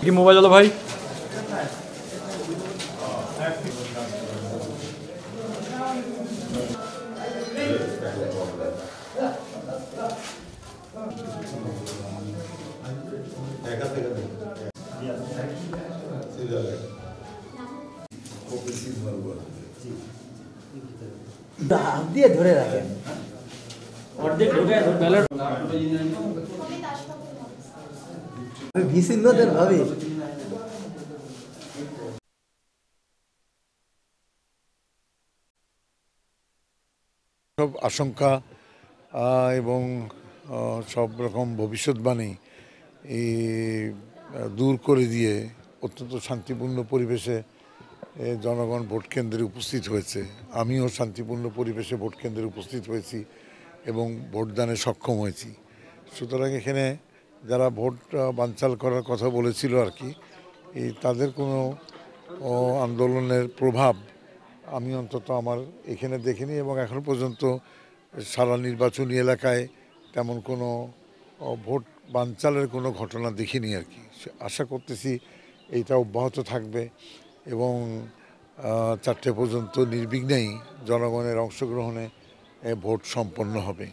কি মোবাইল হলো ভাই? দিয়ে ধরে রাখেন। সব আশঙ্কা এবং সব রকম ভবিষ্যৎবাণী দূর করে দিয়ে অত্যন্ত শান্তিপূর্ণ পরিবেশে জনগণ ভোট কেন্দ্রে উপস্থিত হয়েছে। আমিও শান্তিপূর্ণ পরিবেশে ভোট কেন্দ্রে উপস্থিত হয়েছি। এবং ভোটদানে সক্ষম হয়েছি। সুতরাং এখানে যারা ভোট বানচাল করার কথা বলেছিল আর কি এই তাদের কোনো আন্দোলনের প্রভাব আমি অন্তত আমার এখানে দেখিনি এবং এখন পর্যন্ত সারা নির্বাচনী এলাকায় তেমন কোনো ভোট বানচালের কোনো ঘটনা দেখিনি আর কি। আশা করতেছি এইটা অব্যাহত থাকবে এবং চারটে পর্যন্ত নির্বিঘ্নেই জনগণের অংশগ্রহণে ভোট সম্পন্ন হবে।